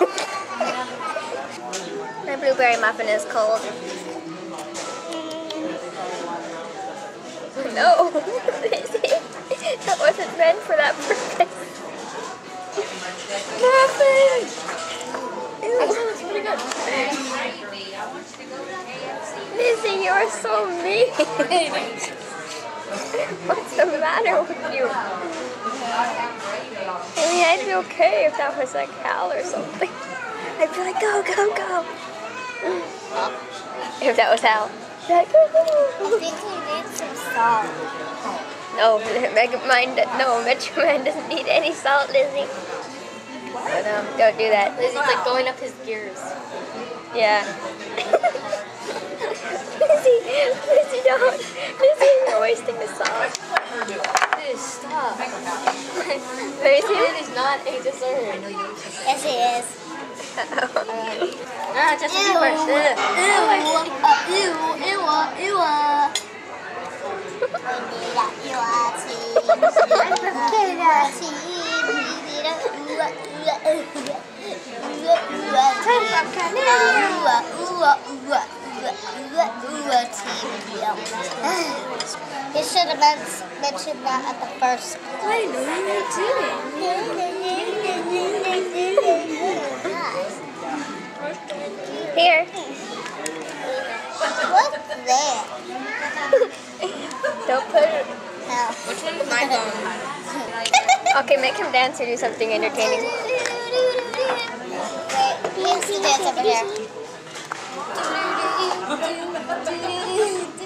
My blueberry muffin is cold. No, that wasn't meant for that purpose. Muffin! That's pretty good. Lizzie, you're so mean. What's the matter with you? I mean, I'd be okay if that was like Hal or something. I'd be like, go, go, go. If that was Hal. I'd like, I think we need some salt. No, Mega Mind, no, Metro Man doesn't need any salt, Lizzie. But um, don't do that. Lizzie's like going up his gears. Yeah. Lizzie, Lizzie, don't. Lizzie, you're wasting the salt. Liz, stop. Let me see. It is not a dessert. Yes, it is. Ah, just a Ew. first. Ew. Ew. Ew. Ew. You should have mentioned that at the first. I know Here. What's there? Don't put it. No. Which one is my phone? Okay, make him dance or do something entertaining. Wait, he has to dance over here.